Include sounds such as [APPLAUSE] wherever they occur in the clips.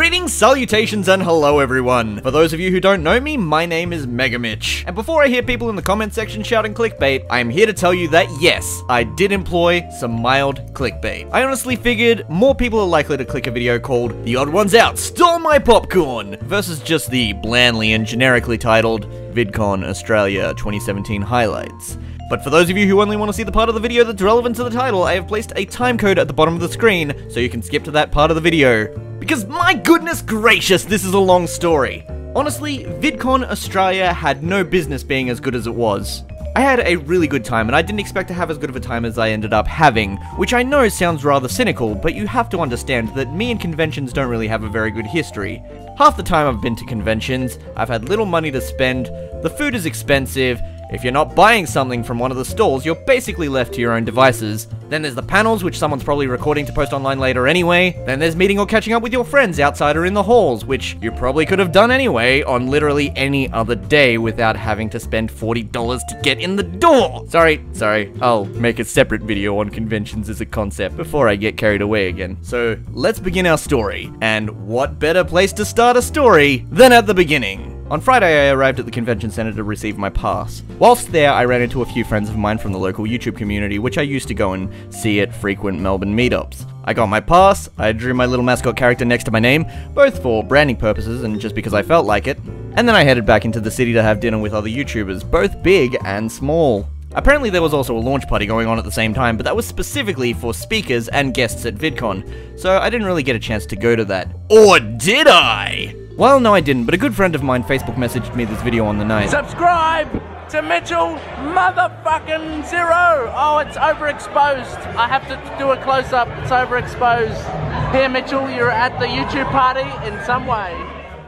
Greetings, salutations, and hello everyone! For those of you who don't know me, my name is MegaMitch. And before I hear people in the comment section shouting clickbait, I am here to tell you that yes, I did employ some mild clickbait. I honestly figured more people are likely to click a video called TheOdd1sOut Stole My Popcorn versus just the blandly and generically titled VidCon Australia 2017 Highlights. But for those of you who only want to see the part of the video that's relevant to the title, I have placed a timecode at the bottom of the screen so you can skip to that part of the video. Because my goodness gracious, this is a long story. Honestly, VidCon Australia had no business being as good as it was. I had a really good time, and I didn't expect to have as good of a time as I ended up having, which I know sounds rather cynical, but you have to understand that me and conventions don't really have a very good history. Half the time I've been to conventions, I've had little money to spend, the food is expensive, if you're not buying something from one of the stalls, you're basically left to your own devices. Then there's the panels, which someone's probably recording to post online later anyway. Then there's meeting or catching up with your friends outside or in the halls, which you probably could have done anyway on literally any other day without having to spend $40 to get in the door. Sorry, sorry, I'll make a separate video on conventions as a concept before I get carried away again. So let's begin our story. And what better place to start a story than at the beginning? On Friday, I arrived at the convention center to receive my pass. Whilst there, I ran into a few friends of mine from the local YouTube community, which I used to go and see at frequent Melbourne meetups. I got my pass, I drew my little mascot character next to my name, both for branding purposes and just because I felt like it, and then I headed back into the city to have dinner with other YouTubers, both big and small. Apparently there was also a launch party going on at the same time, but that was specifically for speakers and guests at VidCon, so I didn't really get a chance to go to that. Or did I? Well, no I didn't, but a good friend of mine Facebook messaged me this video on the night. Subscribe to Mitchell motherfucking Zero. Oh, it's overexposed. I have to do a close up. It's overexposed. Here, Mitchell, you're at the YouTube party in some way.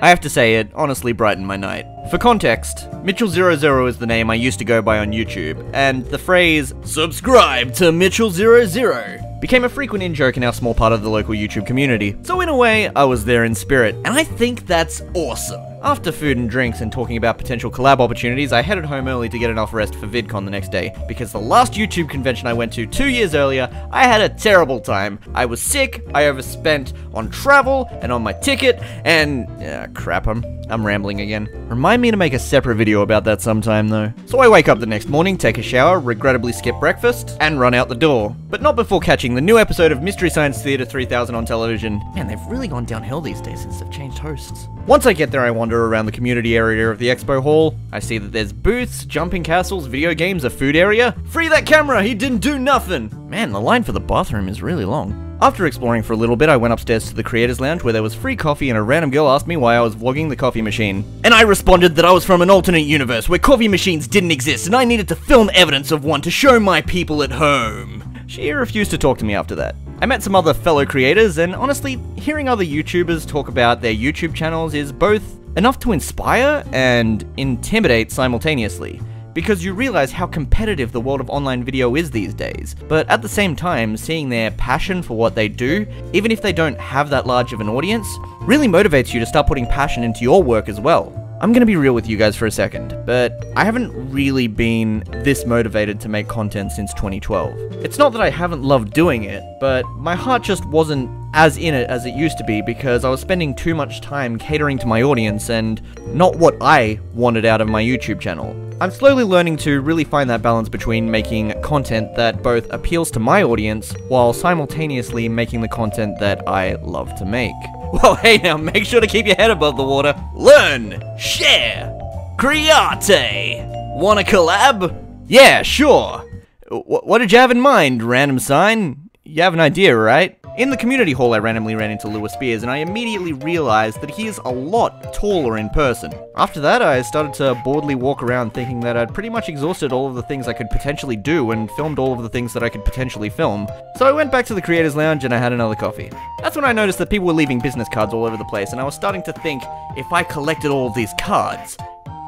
I have to say, it honestly brightened my night. For context, Mitchell00 is the name I used to go by on YouTube, and the phrase, subscribe to Mitchell00, became a frequent in-joke in our small part of the local YouTube community. So in way, I was there in spirit, and I think that's awesome. After food and drinks and talking about potential collab opportunities, I headed home early to get enough rest for VidCon the next day, because the last YouTube convention I went to two years earlier, I had a terrible time. I was sick, I overspent on travel and on my ticket, and... Uh, crap, I'm, I'm rambling again. Remind me to make a separate video about that sometime though. So I wake up the next morning, take a shower, regrettably skip breakfast, and run out the door. But not before catching the new episode of Mystery Science Theater 3000 on television. Man, they've really gone downhill these days since they've changed hosts. Once I get there, I wander around the community area of the expo hall. I see that there's booths, jumping castles, video games, a food area. Free that camera, he didn't do nothing! Man, the line for the bathroom is really long. After exploring for a little bit, I went upstairs to the Creators Lounge where there was free coffee and a random girl asked me why I was vlogging the coffee machine. And I responded that I was from an alternate universe where coffee machines didn't exist and I needed to film evidence of one to show my people at home. She refused to talk to me after that. I met some other fellow creators, and honestly, hearing other YouTubers talk about their YouTube channels is both enough to inspire and intimidate simultaneously because you realize how competitive the world of online video is these days. But at the same time, seeing their passion for what they do, even if they don't have that large of an audience, really motivates you to start putting passion into your work as well. I'm gonna be real with you guys for a second, but I haven't really been this motivated to make content since 2012. It's not that I haven't loved doing it, but my heart just wasn't as in it as it used to be because I was spending too much time catering to my audience and not what I wanted out of my YouTube channel. I'm slowly learning to really find that balance between making content that both appeals to my audience while simultaneously making the content that I love to make. [LAUGHS] Well, hey now, make sure to keep your head above the water. Learn, share, create. Wanna collab? Yeah, sure. W what did you have in mind, random sign? You have an idea, right? In the community hall, I randomly ran into Lewis Spears, and I immediately realized that he is a lot taller in person. After that, I started to boredly walk around thinking that I'd pretty much exhausted all of the things I could potentially do and filmed all of the things that I could potentially film. So I went back to the Creators Lounge and I had another coffee. That's when I noticed that people were leaving business cards all over the place, and I was starting to think, if I collected all of these cards,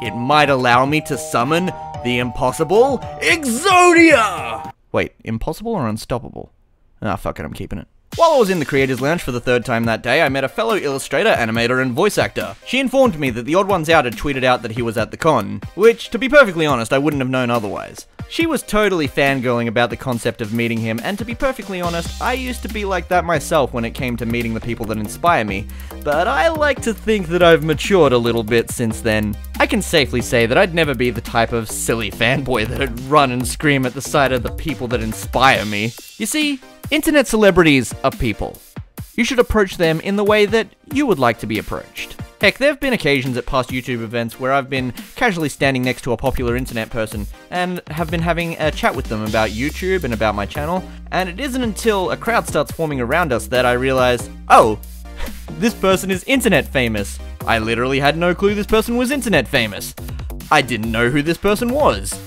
it might allow me to summon the impossible Exodia! Wait, impossible or unstoppable? Ah, fuck it, I'm keeping it. While I was in the Creators Lounge for the third time that day, I met a fellow illustrator, animator, and voice actor. She informed me that the Odd1sOut had tweeted out that he was at the con, which, to be perfectly honest, I wouldn't have known otherwise. She was totally fangirling about the concept of meeting him, and to be perfectly honest, I used to be like that myself when it came to meeting the people that inspire me, but I like to think that I've matured a little bit since then. I can safely say that I'd never be the type of silly fanboy that'd run and scream at the sight of the people that inspire me. You see, internet celebrities are people. You should approach them in the way that you would like to be approached. Heck, there have been occasions at past YouTube events where I've been casually standing next to a popular internet person and have been having a chat with them about YouTube and about my channel, and it isn't until a crowd starts forming around us that I realize, oh, [LAUGHS] this person is internet famous. I literally had no clue this person was internet famous. I didn't know who this person was.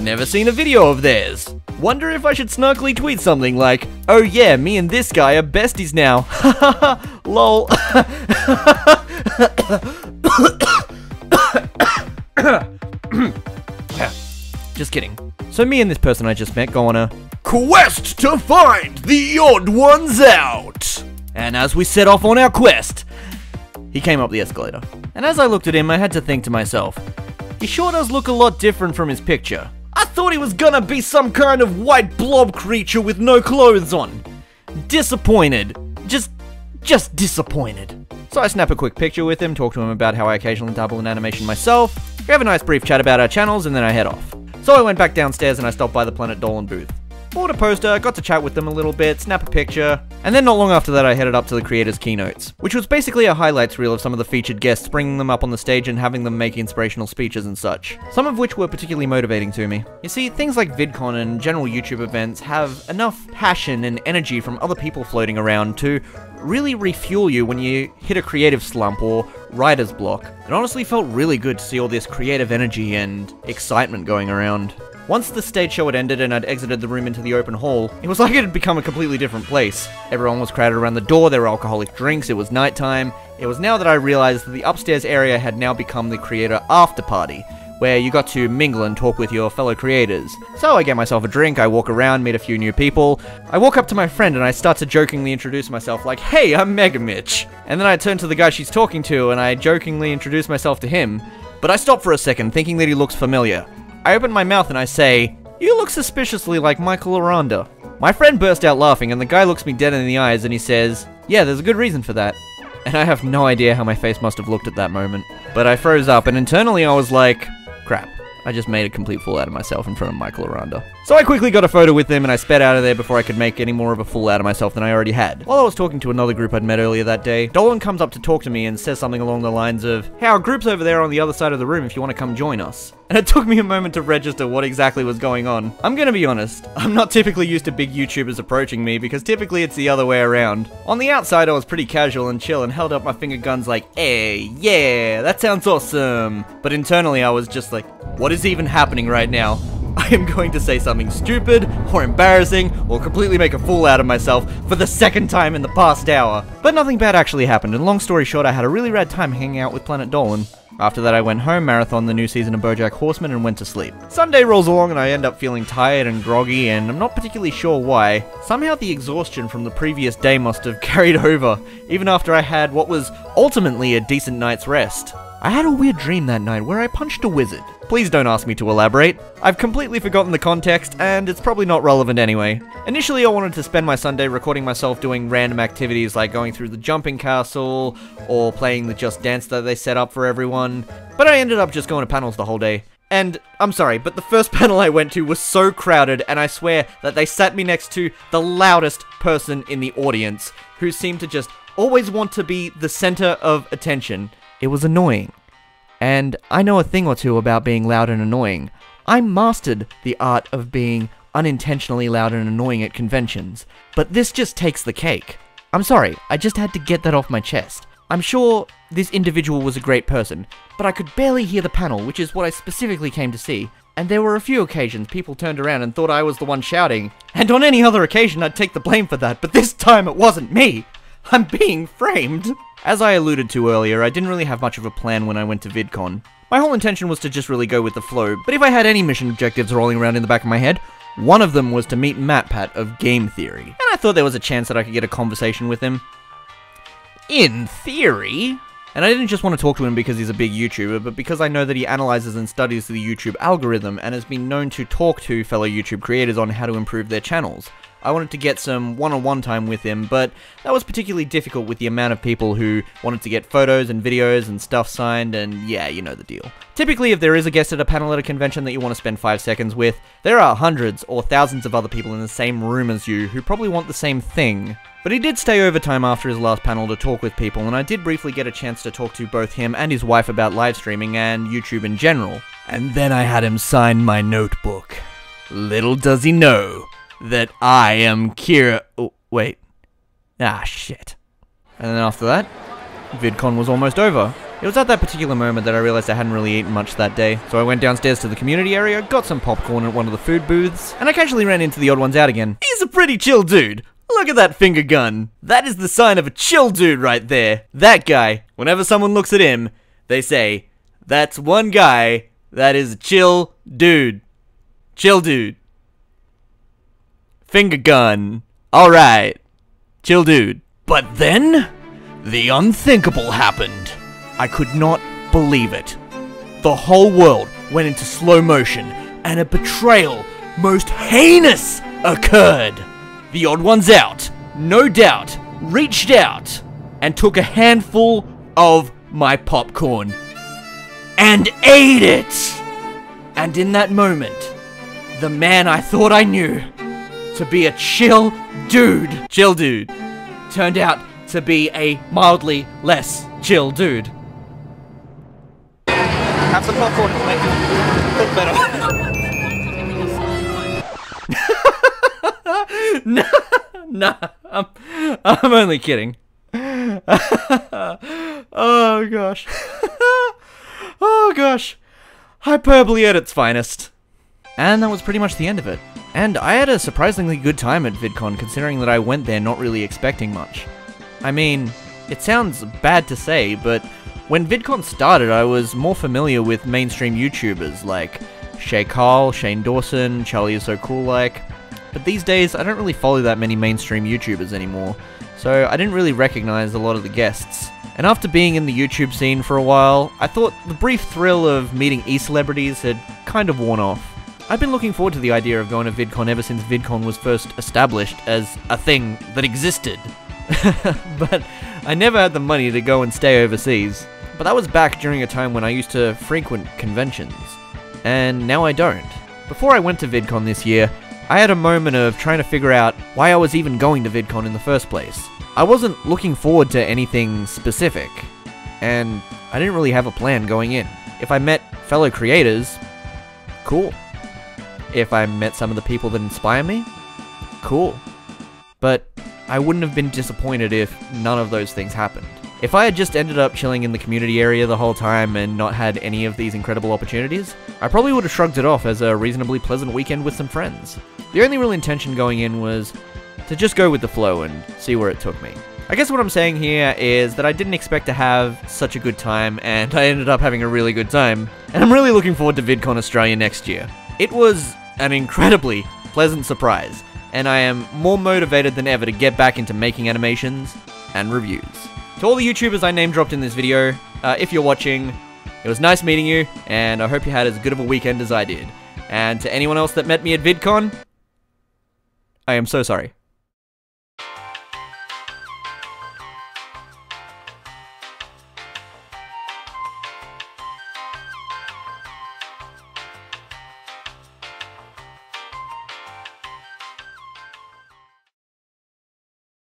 Never seen a video of theirs. Wonder if I should snarkily tweet something like, oh yeah, me and this guy are besties now. [LAUGHS] Lol. [LAUGHS] [COUGHS] just kidding. So me and this person I just met go on a quest to find the Odd1sOut. And as we set off on our quest, he came up the escalator. And as I looked at him, I had to think to myself, he sure does look a lot different from his picture. I thought he was gonna be some kind of white blob creature with no clothes on. Disappointed. Just, just disappointed. So I snap a quick picture with him, talk to him about how I occasionally dabble in animation myself, we have a nice brief chat about our channels, and then I head off. So I went back downstairs and I stopped by the Planet Dolan booth. Bought a poster, got to chat with them a little bit, snap a picture, and then not long after that I headed up to the creators' keynotes, which was basically a highlights reel of some of the featured guests, bringing them up on the stage and having them make inspirational speeches and such. Some of which were particularly motivating to me. You see, things like VidCon and general YouTube events have enough passion and energy from other people floating around to really refuel you when you hit a creative slump or writer's block. It honestly felt really good to see all this creative energy and excitement going around. Once the stage show had ended and I'd exited the room into the open hall, it was [LAUGHS] like it had become a completely different place. Everyone was crowded around the door, there were alcoholic drinks, it was nighttime. It was now that I realized that the upstairs area had now become the creator after party, where you got to mingle and talk with your fellow creators. So I get myself a drink, I walk around, meet a few new people. I walk up to my friend and I start to jokingly introduce myself like, hey, I'm MegaMitch. And then I turn to the guy she's talking to and I jokingly introduce myself to him. But I stop for a second, thinking that he looks familiar. I open my mouth and I say, You look suspiciously like Michael Aranda. My friend burst out laughing and the guy looks me dead in the eyes and he says, Yeah, there's a good reason for that. And I have no idea how my face must have looked at that moment. But I froze up and internally I was like, Crap. I just made a complete fool out of myself in front of Michael Aranda. So I quickly got a photo with him and I sped out of there before I could make any more of a fool out of myself than I already had. While I was talking to another group I'd met earlier that day, Dolan comes up to talk to me and says something along the lines of, Hey, our group's over there on the other side of the room if you want to come join us. And it took me a moment to register what exactly was going on. I'm gonna be honest, I'm not typically used to big YouTubers approaching me because typically it's the other way around. On the outside I was pretty casual and chill and held up my finger guns like, Hey, yeah, that sounds awesome. But internally I was just like, what is even happening right now? [LAUGHS] I am going to say something stupid, or embarrassing, or completely make a fool out of myself for the second time in the past hour. But nothing bad actually happened, and long story short, I had a really rad time hanging out with Planet Dolan. After that, I went home, marathon the new season of BoJack Horseman, and went to sleep. Sunday rolls along, and I end up feeling tired and groggy, and I'm not particularly sure why. Somehow, the exhaustion from the previous day must have [LAUGHS] carried over, even after I had what was ultimately a decent night's rest. I had a weird dream that night where I punched a wizard. Please don't ask me to elaborate. I've completely forgotten the context, and it's probably not relevant anyway. Initially, I wanted to spend my Sunday recording myself doing random activities like going through the jumping castle, or playing the Just Dance that they set up for everyone, but I ended up just going to panels the whole day. And I'm sorry, but the first [LAUGHS] panel I went to was so crowded, and I swear that they sat me next to the loudest person in the audience, who seemed to just always want to be the center of attention. It was annoying. And I know a thing or two about being loud and annoying. I mastered the art of being unintentionally loud and annoying at conventions, but this just takes the cake. I'm sorry, I just had to get that off my chest. I'm sure this individual was a great person, but I could barely hear the panel, which is what I specifically came to see. And there were a few occasions people turned around and thought I was the one shouting. And on any other occasion, I'd take the blame for that, but this time it wasn't me. I'm being framed. As I alluded to earlier, I didn't really have much of a plan when I went to VidCon. My whole intention was to just really go with the flow, but if I had any mission objectives rolling around in the back of my head, One of them was to meet MatPat of Game Theory, and I thought there was a chance that I could get a conversation with him. In theory. And I didn't just want to talk to him because he's a big YouTuber, but because I know that he analyzes and studies the YouTube algorithm and has been known to talk to fellow YouTube creators on how to improve their channels. I wanted to get some one-on-one time with him, but that was particularly difficult with the amount of people who wanted to get photos and videos and stuff signed, and yeah, you know the deal. Typically, if there is a guest at a panel at a convention that you want to spend 5 seconds with, there are hundreds or thousands of other people in the same room as you who probably want the same thing. But he did stay overtime after his last panel to talk with people, and I did briefly get a chance to talk to both him and his wife about live streaming and YouTube in general. And then I had him sign my notebook. Little does he know that I am Kira. Oh, wait. Ah, shit. And then after that, VidCon was almost over. It was at that particular moment that I realized I hadn't really eaten much that day, so I went downstairs to the community area, got some popcorn at one of the food booths, and I casually ran into the Odd1sOut again. He's a pretty chill dude. Look at that finger gun. That is the sign of a chill dude right there. That guy, whenever someone looks at him, they say, that's one guy that is a chill dude. Chill dude. Finger gun. Alright. Chill dude. But then, the unthinkable happened. I could not believe it. The whole world went into slow motion, and a betrayal most heinous occurred. The Odd1sOut, no doubt, reached out and took a handful of my popcorn and ate it. And in that moment, the man I thought I knew to be a chill dude, chill dude, turned out to be a mildly less chill dude. Have some popcorn, it'll make you look better. [LAUGHS] nah, nah, I'm, I'm only kidding. [LAUGHS] oh gosh. [LAUGHS] oh gosh. Hyperbole at its finest. And that was pretty much the end of it. And I had a surprisingly good time at VidCon considering that I went there not really expecting much. I mean, it sounds bad to say, but when VidCon started, I was more familiar with mainstream YouTubers like Shay Carl, Shane Dawson, Charlie is so cool like. But these days, I don't really follow that many mainstream YouTubers anymore, so I didn't really recognize a lot of the guests. And after being in the YouTube scene for a while, I thought the brief thrill of meeting e-celebrities had kind of worn off. I've been looking forward to the idea of going to VidCon ever since VidCon was first established as a thing that existed. [LAUGHS] but I never had the money to go and stay overseas. But that was back during a time when I used to frequent conventions. And now I don't. Before I went to VidCon this year, I had a moment of trying to figure out why I was even going to VidCon in the first place. I wasn't looking forward to anything specific, and I didn't really have a plan going in. If I met fellow creators, cool. If I met some of the people that inspire me, cool. But I wouldn't have been disappointed if none of those things happened. If I had just ended up chilling in the community area the whole time and not had any of these incredible opportunities, I probably would have shrugged it off as a reasonably pleasant weekend with some friends. The only real intention going in was to just go with the flow and see where it took me. I guess what I'm saying here is that I didn't expect to have such a good time, and I ended up having a really good time, and I'm really looking forward to VidCon Australia next year. It was an incredibly pleasant surprise, and I am more motivated than ever to get back into making animations and reviews. To all the YouTubers I name dropped in this video, uh, if you're watching, it was nice meeting you, and I hope you had as good of a weekend as I did. And to anyone else that met me at VidCon, I am so sorry.